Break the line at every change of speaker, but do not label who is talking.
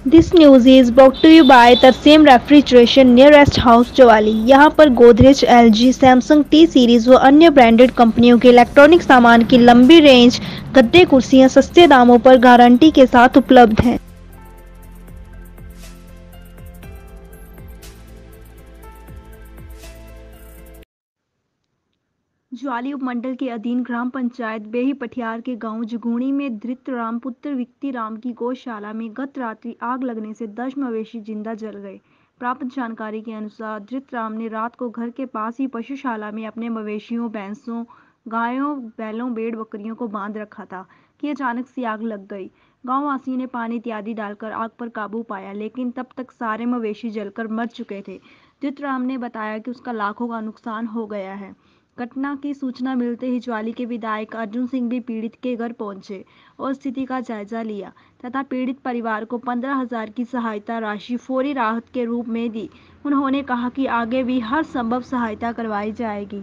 This news is brought to you by Tarsem refrigeration near rest house Chawali यहाँ पर Godrej L G Samsung T series व अन्य branded कंपनियों के electronic सामान की लंबी रेंज गद्दे कुर्सियाँ सस्ते दामों पर गारंटी के साथ उपलब्ध हैं। ज्वाली उपमंडल के अधीन ग्राम पंचायत बेही पठियार के गाँव जुगुणी में धृत राम पुत्र विक्ति राम की गौशाला में गत रात्रि आग लगने से दस मवेशी ज़िंदा जल गए। प्राप्त जानकारी के अनुसार धृत राम ने रात को घर के पास ही पशुशाला में अपने मवेशियों, भैंसों, गायों, बैलों, बेड़ बकरियों को बाँध रखा था कि अचानक सी आग लग गई। गाँव वासियों ने पानी इत्यादि डालकर आग पर काबू पाया, लेकिन तब तक सारे मवेशी जलकर मर चुके थे। राम ने बताया कि उसका लाखों का नुकसान हो गया है। घटना की सूचना मिलते ही ज्वाली के विधायक अर्जुन सिंह भी पीड़ित के घर पहुँचे और स्थिति का जायजा लिया तथा पीड़ित परिवार को पंद्रह हज़ार की सहायता राशि फौरी राहत के रूप में दी। उन्होंने कहा कि आगे भी हर संभव सहायता करवाई जाएगी।